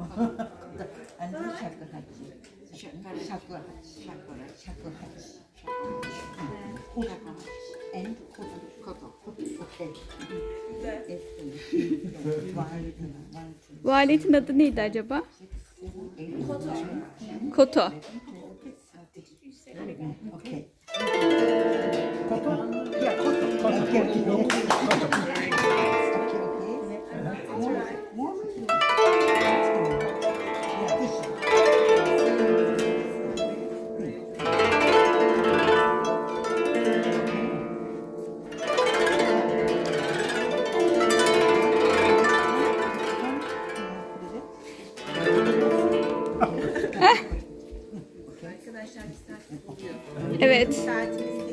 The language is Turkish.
and shakuhachi. Shakuhachi. Shakuhachi. And koto. Okay. Este, one, one, two, Bu aletin adı neydi acaba? nine, Koto. Okay. Yeah, koto, koto. Okay, Evet. Saatini